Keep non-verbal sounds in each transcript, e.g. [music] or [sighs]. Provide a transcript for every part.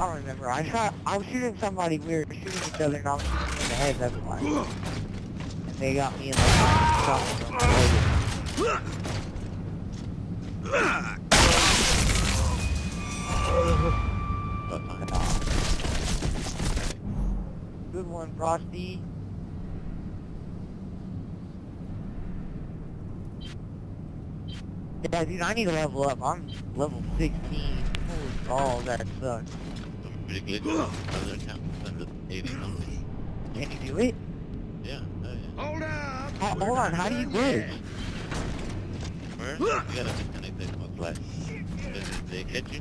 I don't remember. I shot. I was shooting somebody. We were shooting each other, and I was shooting in the head. That's why. And they got me in the the Good one, Frosty. Yeah, dude, I need to level up. I'm level 16. Holy balls, that sucks. I'm pretty good. Other account sends it 80 something. Can you do it? Yeah, oh yeah. Hold up! How, hold on, how do you glitch? First, you gotta disconnect the Xbox Live. Because if they catch you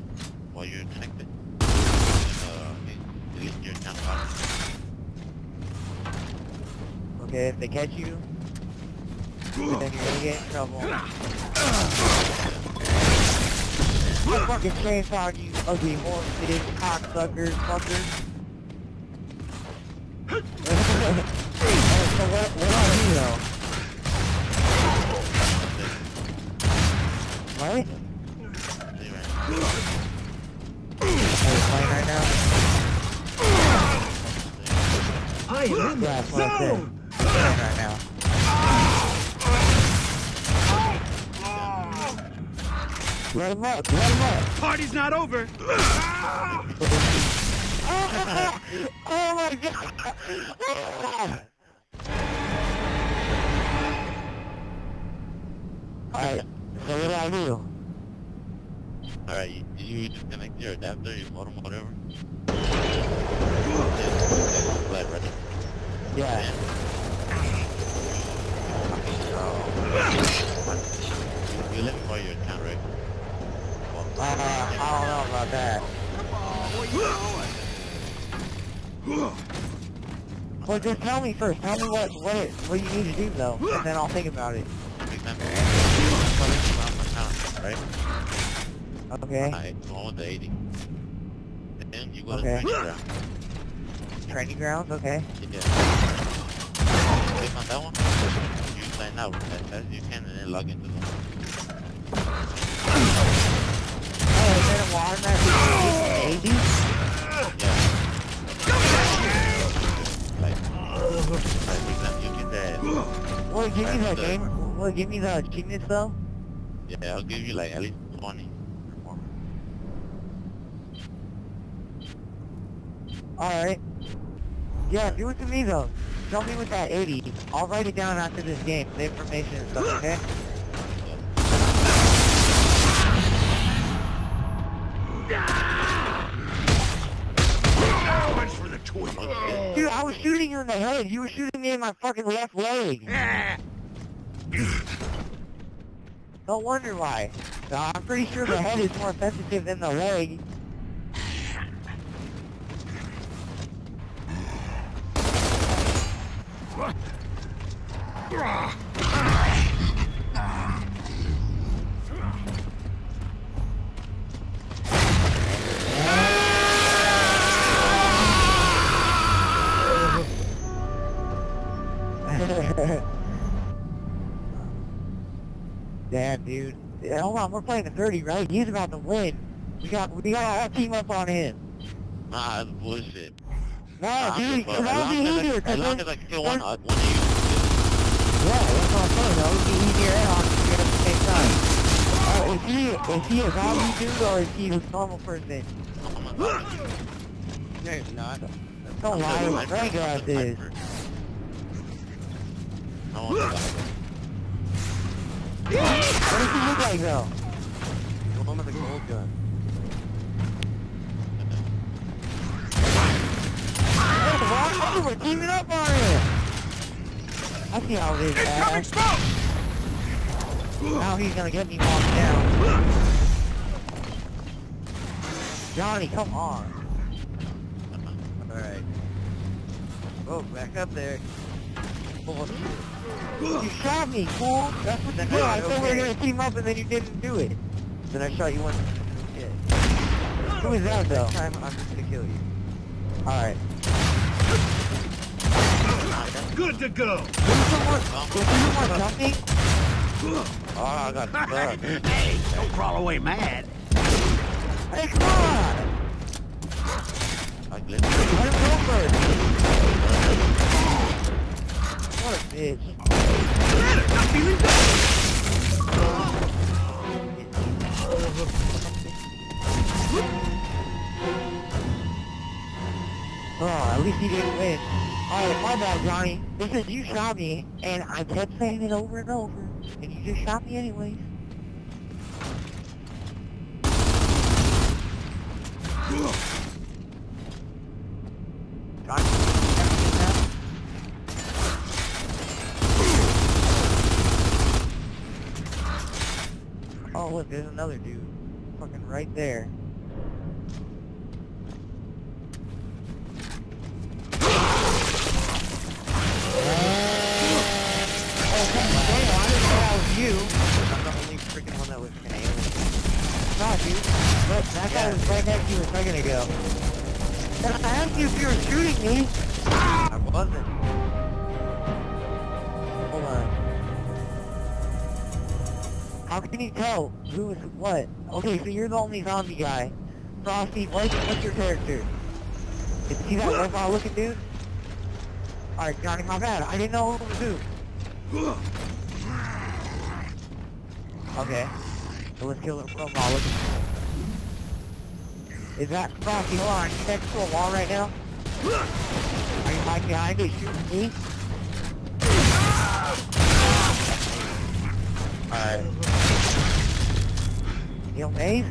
while you're connected, then uh, they delete your account file. Okay, if they catch you, then you're gonna get in trouble. I fucking chainsawed you, ugly horse bitch, cocksucker, fucker. Oh, so what, what are you though? What? Are you playing right now? I am in the that's I said. zone! Playing right now. Let him up, let him up. Party's not over! oh my god! Alright, so what do I do? Alright, you, you disconnect your adapter, your modem, whatever. Light. Yeah. Well, just tell me first. Tell me what what it, what you need to do though, and then I'll think about it. Right? Okay. Alright, with the 80. And then you go to Okay. training ground. Training grounds. Okay. Yeah. Click on that one. You sign out as as you can and then log into the Oh, is that a you get that. Well, give me that, game. Well, give me the achievements though. Yeah, I'll give you like at least 20 or. All right. Yeah, do it to me though. Tell me with that 80. I'll write it down after this game, the information and stuff. Okay. So [laughs] the tweet! Dude, I was shooting you in the head. You were shooting me in my fucking left leg. [laughs] Don't wonder why. Uh, I'm pretty sure the head is more sensitive than the leg. [sighs] Damn, [sighs] on, we're playing the 30, right? He's about to win. We got, we got our team up on him. Nah, that's bullshit. No, Nah, dude, but cause as that'll be easier. As long as I kill then- one, one of you. yeah, that's what I'm saying. That'll be easier and honestly at the same time. Uh, is he, is he a zombie dude or is he a normal person? I'm a zombie. No, he's not. Don't lie with sniper. Frank I'm like a this. I want to die. What does he look like though? The one with the gold gun. Hey, why? We're teaming up on him. I see how it is, Incoming smoke! Now he's gonna get me knocked down. Johnny, come on. Alright. Oh, back up there. You shot me, fool! That's what you did. I said we were gonna team up and then you didn't do it. Then I shot you once. Shit. Who is that though? Time I'm just gonna kill you. Alright. Good to go! Is someone, someone jumping? Oh, I got stuck. hey, don't crawl away mad. Hey, come on! like let's Let him go first. What a bitch. Not. Oh, at least he didn't win. Alright, my bad, Johnny. This is you shot me, and I kept saying it over and over, and you just shot me anyways now? Oh, look, there's another dude. Fucking right there. Oh, damn, I didn't know that was you. I'm the only freaking one that was an alien. Nah, dude. Look, that guy was right next to you a second ago. And I asked you if you were shooting me. I wasn't. How can you tell who is what? Okay, so you're the only zombie guy. Frosty, what's, what's your character? Is he that robot looking dude? Alright, Johnny, my bad. I didn't know who was who. Okay. So let's kill the robot looking Is that Frosty? Hold on, you next to a wall right now? Are you hiding behind it shooting me? Alright. Know, Maze?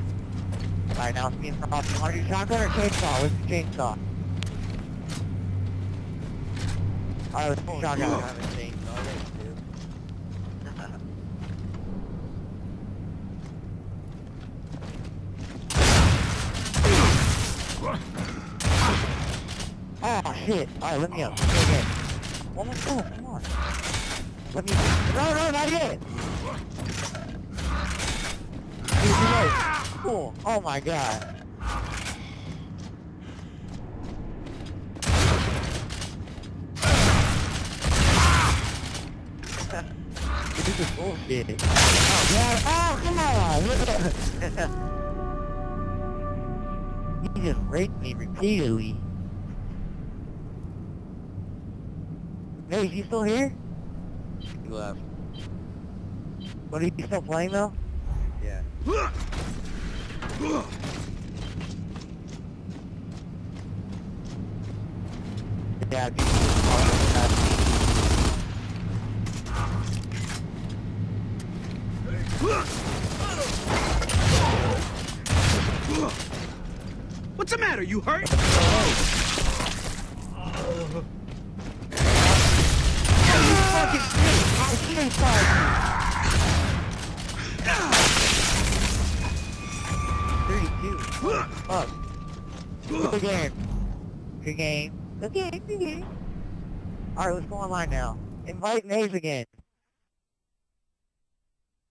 Alright, now oh, it's me and. Want to do shotgun or chainsaw? Let's do chainsaw. Alright, let's do Oh, shotgun. I haven't changed already, dude. Oh [laughs] ah, shit! Alright, let me up. Okay, okay. One more go, come on. Let me No no not yet! Dude, too late. Cool. Oh my god. [laughs] this is bullshit. Oh god, oh come on! [laughs] he just raped me repeatedly. Hey, is he still here? He left. But is he still playing though? Yeah. Yeah, What's the matter? You hurt? fucking shit! My Fuck. Good game. Good game. Good game. Good game. Alright, let's go online now. Invite Maze again.